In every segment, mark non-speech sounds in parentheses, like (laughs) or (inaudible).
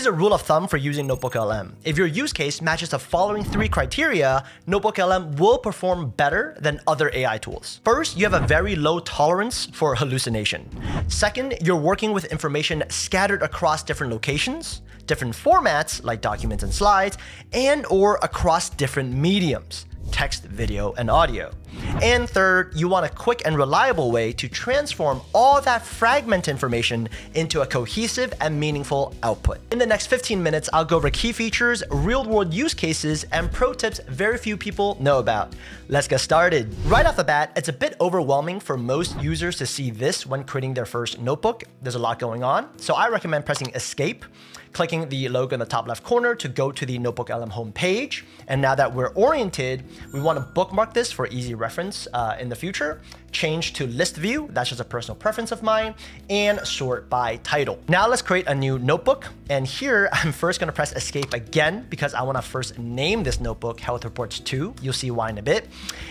Here's a rule of thumb for using Notebook LM. If your use case matches the following three criteria, Notebook LM will perform better than other AI tools. First, you have a very low tolerance for hallucination. Second, you're working with information scattered across different locations, different formats like documents and slides, and or across different mediums text, video, and audio. And third, you want a quick and reliable way to transform all that fragment information into a cohesive and meaningful output. In the next 15 minutes, I'll go over key features, real world use cases, and pro tips very few people know about. Let's get started. Right off the bat, it's a bit overwhelming for most users to see this when creating their first notebook. There's a lot going on. So I recommend pressing escape clicking the logo in the top left corner to go to the Notebook LM homepage. And now that we're oriented, we want to bookmark this for easy reference uh, in the future, change to list view, that's just a personal preference of mine, and sort by title. Now let's create a new notebook. And here (laughs) I'm first gonna press escape again because I wanna first name this notebook Health Reports 2. You'll see why in a bit.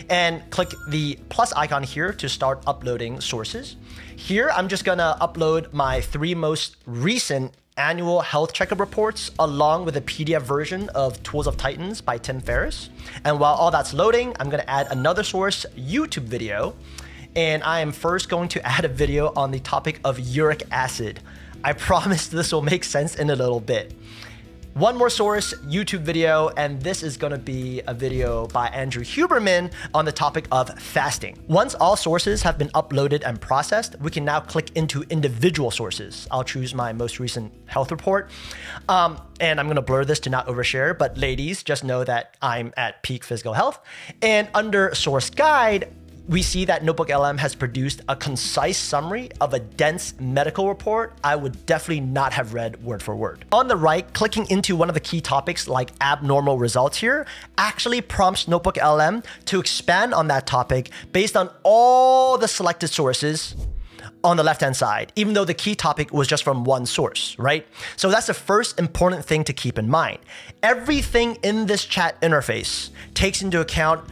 And click the plus icon here to start uploading sources. Here, I'm just gonna upload my three most recent annual health checkup reports along with a PDF version of Tools of Titans by Tim Ferriss. And while all that's loading, I'm gonna add another source YouTube video. And I am first going to (laughs) add a video on the topic of uric acid. I (laughs) promise this will make sense in a little bit. One more source, YouTube video, and this is gonna be a video by Andrew Huberman on the topic of fasting. Once all sources have been uploaded and processed, we can now click into individual sources. I'll choose my most recent health report. Um, and I'm gonna blur this to not overshare, but ladies, just know that I'm at peak physical health. And under source guide, we see that Notebook LM has produced a concise summary of a dense medical report I would definitely not have read word for word. On the right, clicking into one of the key topics like abnormal results here actually prompts Notebook LM to expand on that topic based on all the selected sources on the left hand side, even though the key topic was just from one source, right? So that's the first important thing to keep in mind. Everything in this chat interface takes into account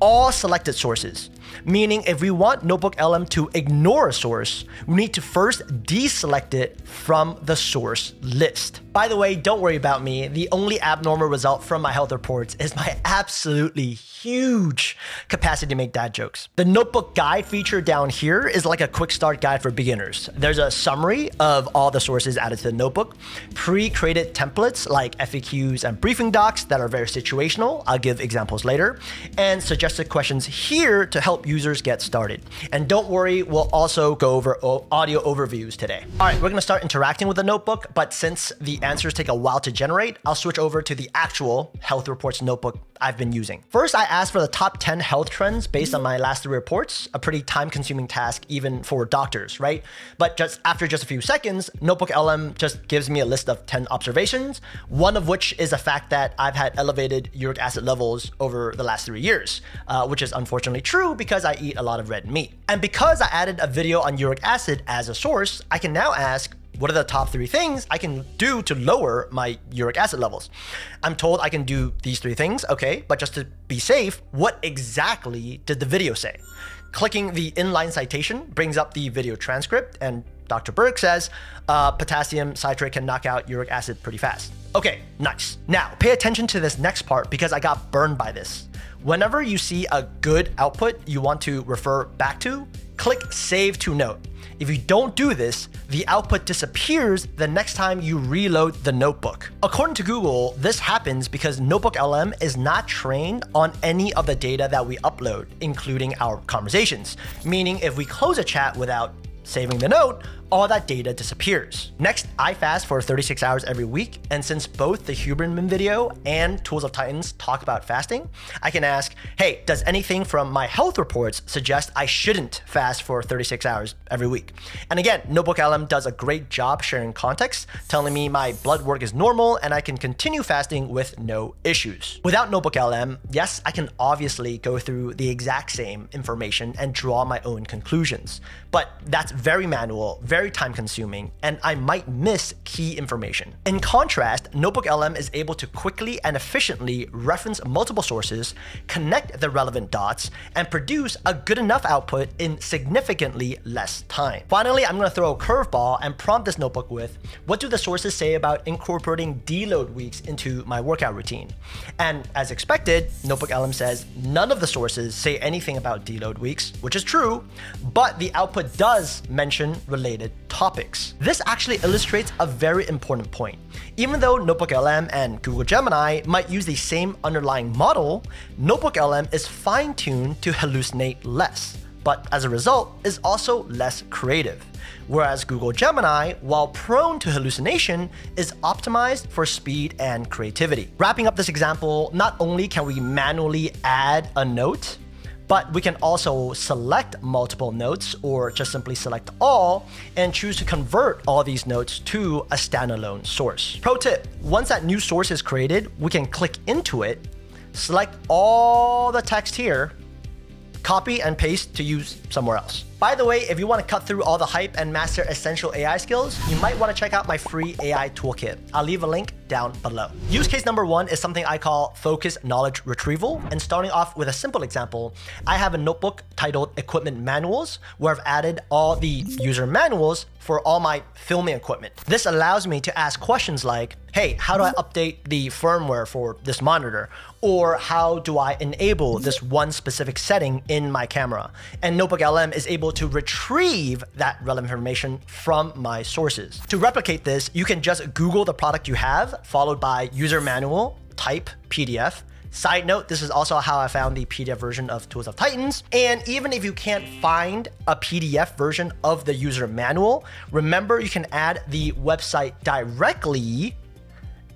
all selected sources. Meaning if we want Notebook LM to ignore a source, we need to first deselect it from the source list. By the way, don't worry about me. The only abnormal result from my health reports is my (laughs) absolutely huge capacity to make dad jokes. The notebook guide feature down here is like a quick start guide for beginners. There's a summary of all the sources added to the notebook, pre-created templates like FAQs and briefing docs that are very situational. I'll give examples later, and suggested questions here to help users get started. And don't worry, we'll also go over audio overviews today. All right, we're gonna start interacting with the notebook, but since the answers take a while to generate, I'll switch over to the actual health reports notebook I've been using. First, I asked for the top 10 health trends based on my last three reports, a pretty time consuming task even for doctors, right? But just after just a few seconds, Notebook LM just gives me a list of 10 observations, one of which is the fact that I've had elevated uric acid levels over the last three years, uh, which is unfortunately true because I eat a lot of red meat. And because I added a video on uric acid as a source, I can now ask, what are the top three things I can do to lower my uric acid levels? I'm told I can do these three things, okay, but just to be safe, what exactly did the video say? Clicking the inline citation brings up the video transcript, and Dr. Berg says uh, potassium citrate can knock out uric acid pretty fast. Okay, nice. Now, pay attention to this next part because I got burned by this. Whenever you see a good output you want to refer back to, click Save to Note. If you don't do this, the output disappears the next time you reload the notebook. According to Google, this happens because Notebook LM is not trained on any of the data that we upload, including our conversations. Meaning if we close a chat without saving the note, all that data disappears. Next, I fast for 36 hours every week, and since both the Huberman video and Tools of Titans talk about fasting, I can ask, hey, does anything from my health reports suggest I shouldn't fast for 36 hours every week? And again, Notebook LM does a great job sharing context, telling me my blood work is normal and I can continue fasting with no issues. Without Notebook LM, yes, I can obviously go through the exact same information and draw my own conclusions, but that's very manual, very very time consuming, and I might miss key information. In contrast, NotebookLM is able to quickly and efficiently reference multiple sources, connect the relevant dots, and produce a good enough output in significantly less time. Finally, I'm going to throw a curveball and prompt this notebook with, what do the sources say about incorporating deload weeks into my workout routine? And as expected, NotebookLM says none of the sources say anything about deload weeks, which is true, but the output does mention related topics. This actually illustrates a very important point. Even though Notebook LM and Google Gemini might use the same underlying model, Notebook LM is fine-tuned to hallucinate less, but as a result is also less creative. Whereas Google Gemini, while prone to hallucination, is optimized for speed and creativity. Wrapping up this example, not only can we manually add a note, but we can also select multiple notes or just simply select all and choose to convert all these notes to a standalone source. Pro tip, once that new source is created, we can click into it, select all the text here, copy and paste to use somewhere else. By the way, if you want to cut through all the hype and master essential AI skills, you might want to check out my free AI toolkit. I'll leave a link down below. Use case number one is something I call focus knowledge retrieval. And starting off with a simple example, I have a notebook titled equipment manuals where I've added all the user manuals for all my filming equipment. This allows me to ask questions like, hey, how do I update the firmware for this monitor? Or how do I enable this one specific setting in my camera? And Notebook LM is able to retrieve that relevant information from my sources. To replicate this, you can just Google the product you have, followed by user manual, type PDF, Side note, this is also how I found the PDF version of Tools of Titans. And even if you can't find a PDF version of the user manual, remember you can add the website directly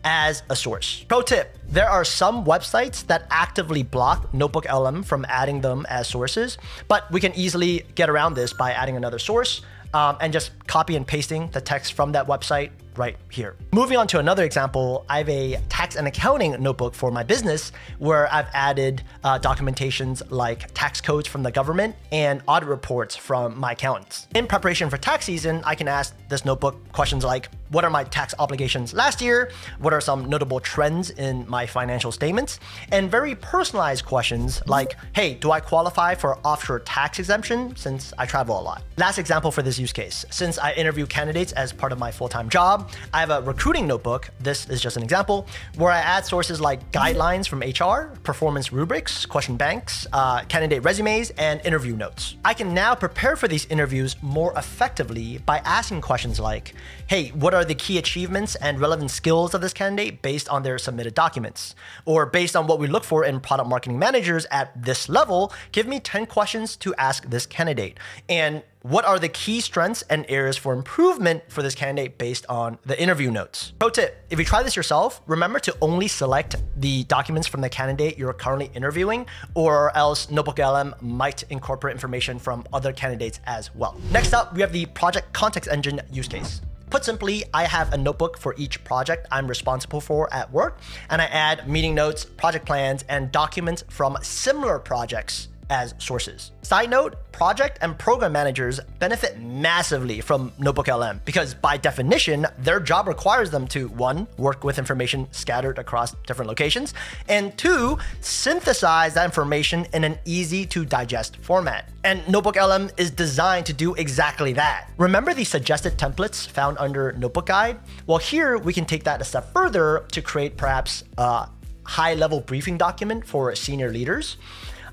as a source. Pro tip, there are some websites that actively block Notebook LM from adding them as sources, but we can easily get around this by adding another source um, and just copy and pasting the text from that website right here. Moving on to another example, I have a tax and accounting notebook for my business where I've added uh, documentations like tax codes from the government and audit reports from my accountants. In preparation for tax season, I can ask this notebook questions like, what are my tax obligations last year? What are some notable trends in my financial statements? And very personalized questions like, hey, do I qualify for offshore tax exemption since I travel a lot? Last example for this use case. Since I interview candidates as part of my full-time job, I have a recruiting notebook. This is just an example where I add sources like guidelines from HR, performance rubrics, question banks, uh, candidate resumes, and interview notes. I can now prepare for these interviews more effectively by asking questions like, hey, what are the key achievements and relevant skills of this candidate based on their submitted documents? Or based on what we look for in product marketing managers at this level, give me 10 questions to ask this candidate. And what are the key strengths and areas for improvement for this candidate based on the interview notes? Pro tip, if you try this yourself, remember to only select the documents from the candidate you're currently interviewing, or else Notebook LM might incorporate information from other candidates as well. Next up, we have the project context engine use case. Put simply, I have a notebook for each project I'm responsible for at work, and I add meeting notes, project plans, and documents from similar projects as sources. Side note, project and program managers benefit massively from Notebook LM because by definition, their job requires them to one, work with information scattered across different locations, and two, synthesize that information in an easy to digest format. And Notebook LM is designed to do exactly that. Remember the suggested templates found under Notebook Guide? Well, here we can take that a step further to create perhaps a high level briefing document for senior leaders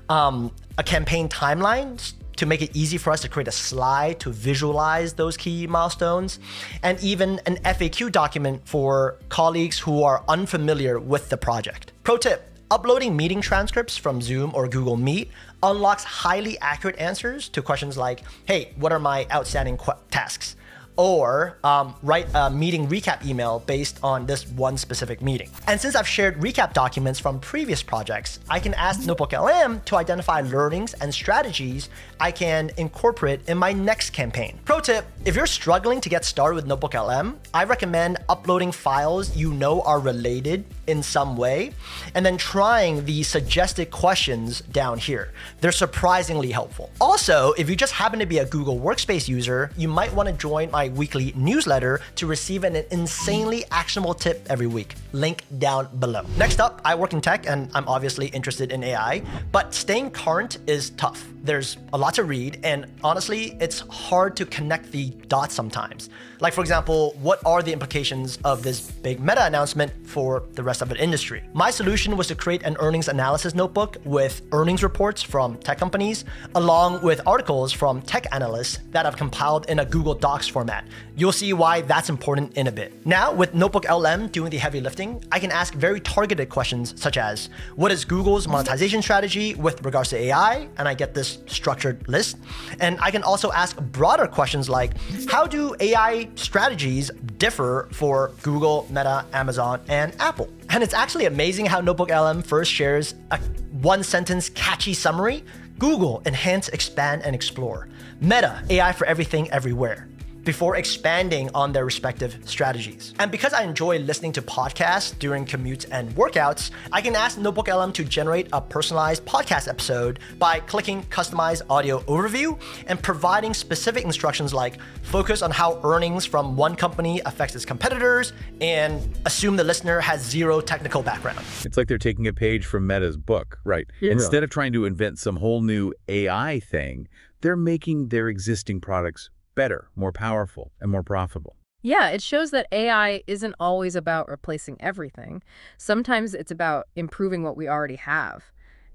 um, a campaign timeline to make it easy for us to create a slide to visualize those key milestones, and even an FAQ document for colleagues who are unfamiliar with the project. Pro tip, uploading meeting transcripts from Zoom or Google Meet unlocks highly accurate answers to questions like, hey, what are my outstanding tasks? Or um, write a meeting recap email based on this one specific meeting. And since I've shared recap documents from previous projects, I can ask Notebook LM to identify learnings and strategies I can incorporate in my next campaign. Pro tip, if you're struggling to get started with Notebook LM, I recommend uploading files you know are related in some way, and then trying the suggested questions down here. They're surprisingly helpful. Also, if you just happen to be a Google Workspace user, you might want to join my my weekly newsletter to receive an insanely actionable tip every week. Link down below. Next up, I work in tech and I'm obviously interested in AI, but staying current is tough. There's a lot to read, and honestly, it's hard to connect the dots sometimes. Like, for example, what are the implications of this big meta announcement for the rest of the industry? My solution was to create an earnings analysis notebook with earnings reports from tech companies, along with articles from tech analysts that I've compiled in a Google Docs format. You'll see why that's important in a bit. Now, with Notebook LM doing the heavy lifting, I can ask very targeted questions such as What is Google's monetization strategy with regards to AI? And I get this structured list. And I can also ask broader questions like How do AI strategies differ for Google, Meta, Amazon, and Apple? And it's actually amazing how Notebook LM first shares a one sentence catchy summary Google, enhance, expand, and explore. Meta, AI for everything, everywhere before expanding on their respective strategies. And because I enjoy listening to podcasts during commutes and workouts, I can ask Notebook LM to generate a personalized podcast episode by clicking Customize Audio Overview and providing specific instructions like focus on how earnings from one company affects its competitors and assume the listener has zero technical background. It's like they're taking a page from Meta's book, right? Yeah. Instead of trying to invent some whole new AI thing, they're making their existing products better, more powerful, and more profitable. Yeah, it shows that AI isn't always about replacing everything. Sometimes it's about improving what we already have.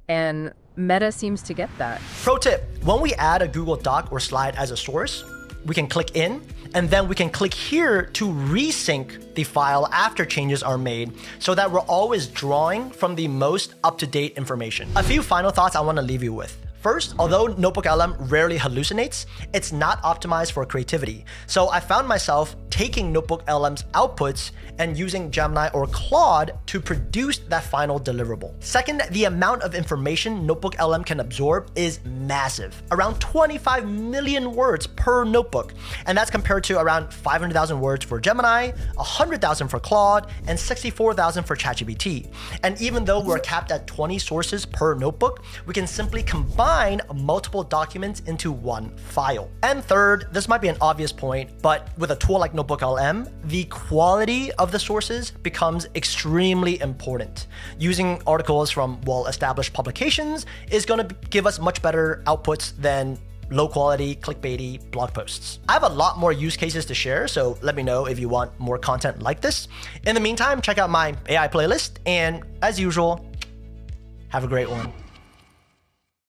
And Meta seems to get that. Pro tip, when we add a Google Doc or slide as a source, we can click in and then we can click here to resync the file after changes are made so that we're always drawing from the most up-to-date information. A few final thoughts I want to leave you with. First, although Notebook LM rarely hallucinates, it's not optimized for creativity. So I found myself taking Notebook LM's outputs and using Gemini or Claude to produce that final deliverable. Second, the amount of information Notebook LM can absorb is massive, around 25 million words per notebook. And that's compared to around 500,000 words for Gemini, 100,000 for Claude, and 64,000 for ChatGPT. And even though we're capped at 20 sources per notebook, we can simply combine multiple documents into one file. And third, this might be an obvious point, but with a tool like Notebook LM, the quality of the sources becomes extremely important. Using articles from well-established publications is going to give us much better outputs than low quality, clickbaity blog posts. I have a lot more use cases to share, so let me know if you want more content like this. In the meantime, check out my AI playlist, and as usual, have a great one.